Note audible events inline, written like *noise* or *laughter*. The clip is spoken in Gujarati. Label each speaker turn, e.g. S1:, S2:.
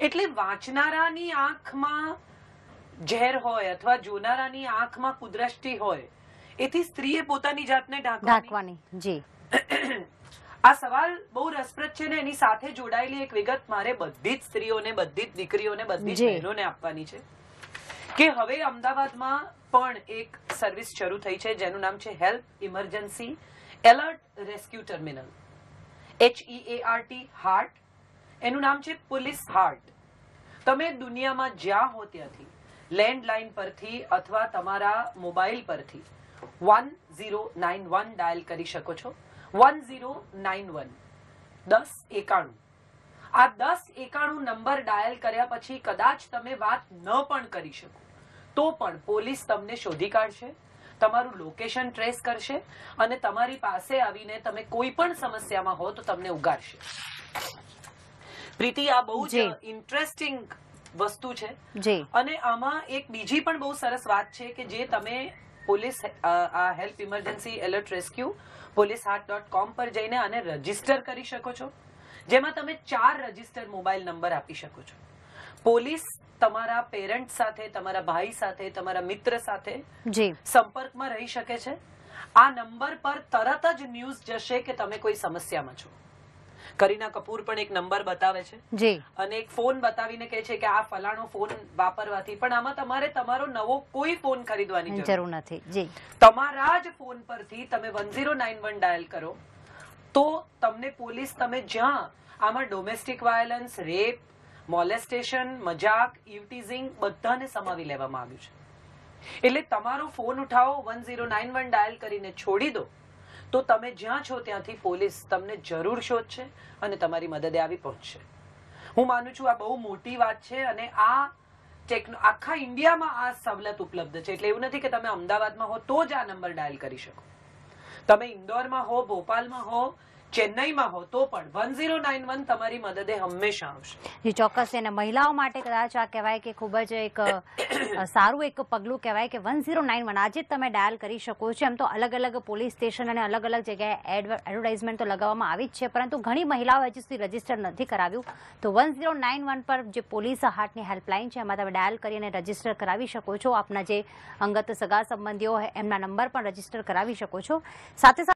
S1: એટલે વાંચનારાની આંખમાં ઝેર હોય અથવા જોનારાની આંખમાં કુદ્રષ્ટિ હોય એથી સ્ત્રીએ પોતાની જાતને ઢાંકવાની?
S2: જી. *clears throat*
S1: આ સવાલ બહુ રસપ્રદ છે ને એની સાથે જોડાયેલી એક વિગત મારે બધી જ સ્ત્રીઓને બધી જ દીકરીઓને બધી જ બહેનોને આપવાની છે. કે હવે અમદાવાદમાં પણ એક સર્વિસ શરૂ થઈ છે જેનું નામ છે help emergency alert rescue terminal. H E A R heart એનું નામ છે પોલીસ હાર્ટ. તમે દુનિયામાં જ્યાં હો ત્યાંથી, લેન્ડલાઇન પરથી અથવા તમારા મોબાઈલ પરથી one zero nine one dial કરી શકો છો. વન ઝીરો નાઇન વન, દસ એકાણું. આ દસ એકાણું નંબર ડાયલ કર્યા પછી કદાચ તમે વાત ન પણ કરી શકો. તો પણ પોલીસ તમને શોધી કાઢશે, તમારું લોકેશન ટ્રેસ કરશે અને તમારી પાસે આવીને તમે કોઈ પણ સમસ્યામાં હો તો તમને ઉગાડશે પ્રીતિ આ બહુ જ ઇન્ટરેસ્ટિંગ વસ્તુ છે. અને આમાં એક બીજી પણ બહુ સરસ વાત છે કે જે તમે પોલીસ આ help emergency alert rescue police heart dot com પર જઈને આને રજિસ્ટર કરી શકો છો. જેમાં તમે ચાર રજિસ્ટર મોબાઈલ નંબર આપી શકો છો. પોલીસ તમારા પેરેન્ટ સાથે તમારા ભાઈ સાથે તમારા મિત્ર સાથે સંપર્કમાં રહી શકે છે. આ નંબર પર તરત જ ન્યૂઝ જશે કે તમે કોઈ સમસ્યામાં છો. કરીના કપૂર પણ એક નંબર બતાવે છે.
S2: જી.
S1: અને એક ફોન બતાવીને કહે છે કે આ ફલાણો ફોન વાપરવાથી. પણ આમાં તમારે તમારો નવો કોઈ ફોન ખરીદવાની જરૂર
S2: નથી. જી.
S1: તમારા જ ફોન પરથી તમે one zero nine one dial કરો. તો તમને પોલીસ તમે જ્યાં આમાં ડોમેસ્ટિક વાયોલન્સ રેપ મોલેસ્ટેશન મજાક ઇવટીઝિંગ બધાને સમાવી લેવામાં આવ્યું છે. એટલે તમારો ફોન ઉઠાવો one zero nine one dial કરીને છોડી દો. તો તમે જ્યાં છો ત્યાંથી પોલીસ તમને જરૂર શોધશે અને તમારી મદદે આવી પહોંચશે. હું માનું છું આ બહુ મોટી વાત છે અને આ આખા ઇન્ડિયામાં આ સવલત ઉપલબ્ધ છે. એટલે એવું નથી કે તમે અમદાવાદમાં હો તો જ આ નંબર ડાયલ કરી શકો. તમે ઇન્દોરમાં હો, ભોપાલમાં હો, ચેન્નઈમાં હો તો પણ વન ઝીરો નાઇન વન તમારી મદદે હંમેશા આવશે.
S2: ચોક્કસ અને મહિલાઓ માટે કદાચ આ કહેવાય કે ખૂબ જ એક સારું એક પગલું કહેવાય કે વન ઝીરો નાઇન વન. આજે તમે ડાયલ કરી શકો છો. એમ તો અલગ અલગ પોલીસ સ્ટેશન અને અલગ અલગ જગ્યાએ એડવર્ટાઇઝમેન્ટ તો લગાવવામાં આવી જ છે. પરંતુ ઘણી મહિલાઓ હજી સુધી રજિસ્ટર નથી કરાવ્યું. તો વન ઝીરો નાઇન વન પર જે પોલીસ હાર્ટની હેલ્પલાઇન છે, એમાં તમે ડાયલ કરીને રજિસ્ટર કરાવી શકો છો. આપના જે અંગત સગા સંબંધીઓ એમના નંબર પણ રજિસ્ટર કરાવી શકો છો. સાથે સાથે